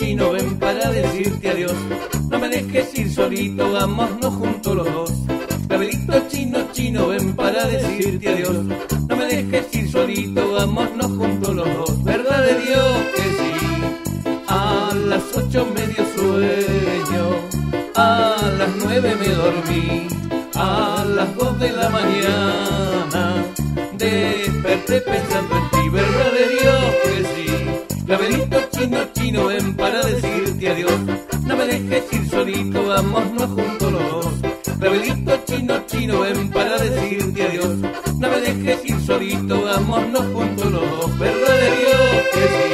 Chino, ven para decirte adiós. No me dejes ir solito, vámonos juntos los dos. Clavelito chino, chino, ven para decirte adiós. No me dejes ir solito, vámonos juntos los dos. Verdad de Dios que sí. A las ocho medio sueño, a las nueve me dormí, a las dos de la mañana desperté pensando en ti. Verdad de Dios que sí. Clavelito chino, adiós. No me dejes ir solito, vámonos juntos los dos. Clavelito chino, chino, ven para decirte adiós. No me dejes ir solito, vámonos juntos los dos. Verdad de Dios que sí.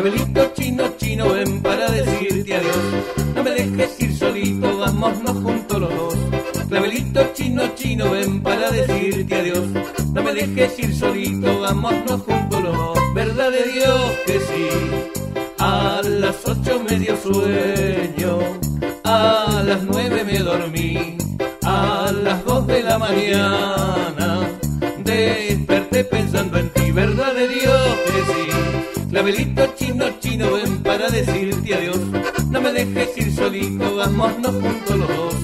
Clavelito chino, chino, ven para decirte adiós. No me dejes ir solito, vámonos juntos los dos. Clavelito chino, chino, ven para decirte adiós. No me dejes ir solito, vámonos juntos los dos. Verdad de Dios que sí. A las ocho medio sueño, a las nueve me dormí, a las dos de la mañana desperté pensando en ti. Verdad de Dios que sí. Clavelito chino, chino, ven para decirte adiós. No me dejes ir solito, vámonos juntos los dos.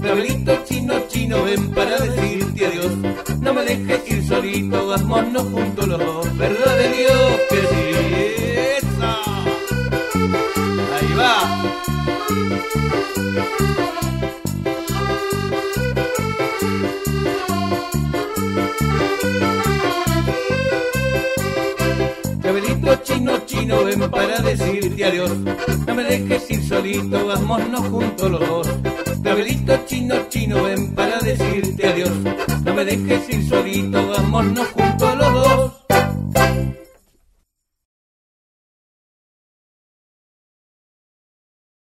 Clavelito chino, chino, ven para decirte adiós. No me dejes ir solito, vámonos juntos los dos. Verdad de Dios que sí. ¡Esa! Ahí va. Para decirte adiós. No me dejes ir solito, vámonos juntos los dos. Clavelito chino, chino, ven para decirte adiós. No me dejes ir solito, vámonos juntos los dos.